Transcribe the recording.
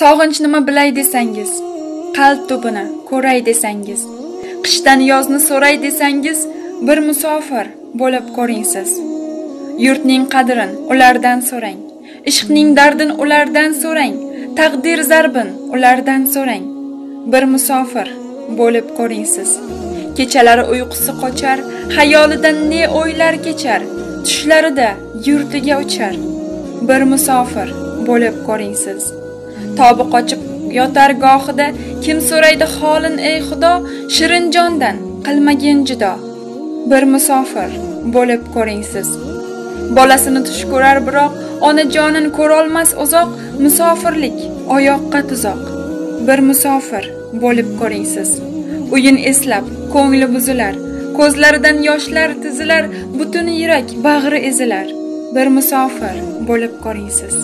sog'inch nima bilay desangiz qalb tubini ko'ray desangiz qishdan yozni so'ray desangiz bir musofir bo'lib ko'ring siz yurtning qadrin ulardan so'rang ishqning dardin ulardan so'rang taqdir zarbin ulardan so'rang. Bir musofir bo'lib ko'ring siz kechalari uyqusi qochar xayolidan ne o'ylar kechar tushlarida yurtiga uchar. Bir musofir bo'lib ko'ring siz tobi qochib yotar gohida kim so'raydi holin ey xudo? Shirin jondan qilmagin judo. Bir musofir bo'lib ko'ring siz. Bolasini tush ko'rar biroq onajonin ko'rolmas uzoq musofirlik oyoqqa tuzoq. Bir musofir bo'lib ko'ring siz. Uyin eslab ko'ngli buzilar ko'zlaridan yoshlar tizilar butun yurak bag'ri ezilar. Bir musofir bo'lib ko'ring siz.